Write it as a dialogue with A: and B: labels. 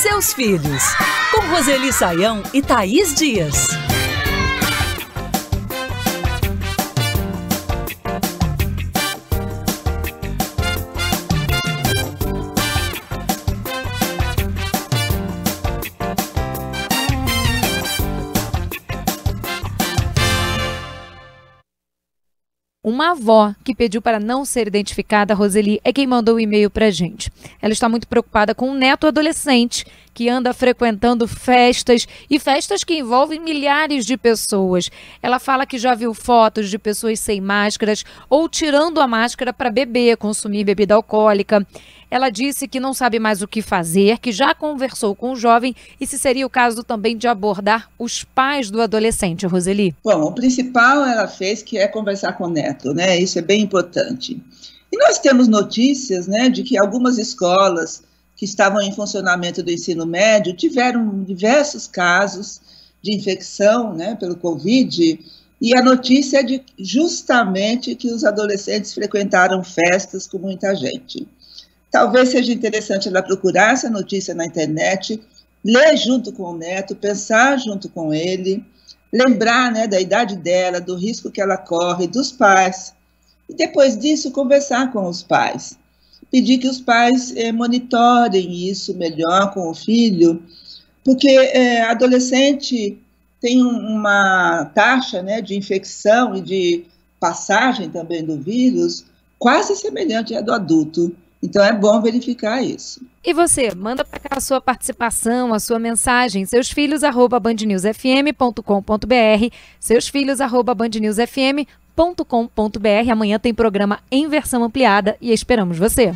A: seus filhos. Com Roseli Saião e Thaís Dias.
B: Uma avó que pediu para não ser identificada, Roseli, é quem mandou o e-mail para a gente. Ela está muito preocupada com um neto adolescente que anda frequentando festas e festas que envolvem milhares de pessoas. Ela fala que já viu fotos de pessoas sem máscaras ou tirando a máscara para beber, consumir bebida alcoólica. Ela disse que não sabe mais o que fazer, que já conversou com o jovem e se seria o caso também de abordar os pais do adolescente, Roseli.
C: Bom, o principal ela fez que é conversar com o neto, né? Isso é bem importante. E nós temos notícias, né, de que algumas escolas que estavam em funcionamento do ensino médio tiveram diversos casos de infecção, né, pelo Covid, e a notícia é de justamente que os adolescentes frequentaram festas com muita gente. Talvez seja interessante ela procurar essa notícia na internet, ler junto com o neto, pensar junto com ele, lembrar né, da idade dela, do risco que ela corre, dos pais. E depois disso, conversar com os pais. Pedir que os pais eh, monitorem isso melhor com o filho, porque eh, adolescente tem uma taxa né, de infecção e de passagem também do vírus quase semelhante à do adulto. Então é bom verificar isso.
B: E você, manda para cá a sua participação, a sua mensagem, seus filhos arroba bandnewsfm.com.br, seus filhos arroba bandnewsfm.com.br. Amanhã tem programa em versão ampliada e esperamos você.